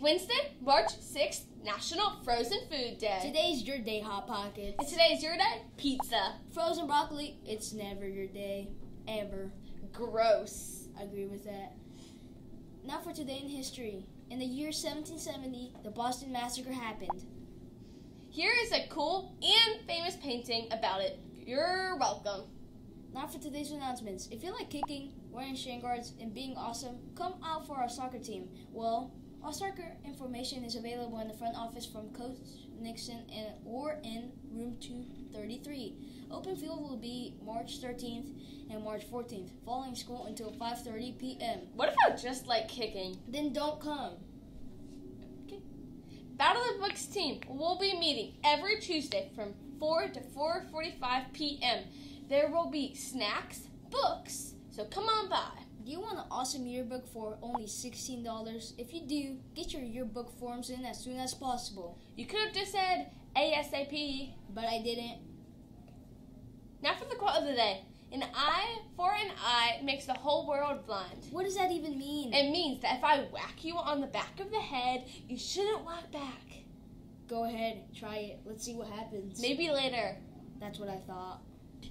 Wednesday, March 6th, National Frozen Food Day. Today's your day, Hot Pockets. And today's your day? Pizza. Frozen broccoli, it's never your day. Ever. Gross. I agree with that. Now for today in history. In the year 1770, the Boston Massacre happened. Here is a cool and famous painting about it. You're welcome. Now for today's announcements. If you like kicking, wearing shin guards, and being awesome, come out for our soccer team. Well, our soccer information is available in the front office from Coach Nixon and, or in room 233. Open field will be March 13th and March 14th, following school until 5:30 p.m. What about just like kicking? Then don't come. Okay. Battle of the Books team will be meeting every Tuesday from 4 to 4:45 p.m. There will be snacks, books, so come on by. Do you want an awesome yearbook for only $16? If you do, get your yearbook forms in as soon as possible. You could have just said ASAP. But I didn't. Now for the quote of the day. An eye for an eye makes the whole world blind. What does that even mean? It means that if I whack you on the back of the head, you shouldn't whack back. Go ahead, try it. Let's see what happens. Maybe later. That's what I thought.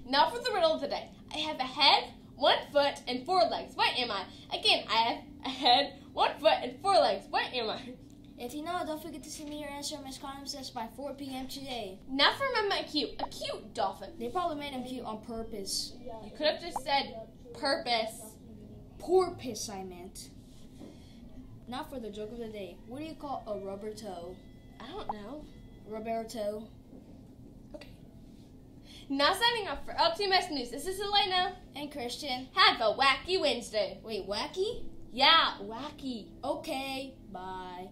Now for the riddle of the day. I have a head, one foot, and four legs. What am I? Again, I have a head, one foot, and four legs. What am I? If you know, don't forget to send me your answer in Miss Cottam's test by 4 p.m. today. Now for remember a cute, a cute dolphin. They probably made him cute on purpose. You could have just said purpose. Porpoise, I meant. Now for the joke of the day. What do you call a rubber toe? I don't know. Rubber toe. Now signing off for LTMS News. This is Elena. And Christian. Have a wacky Wednesday. Wait, wacky? Yeah, wacky. Okay, bye.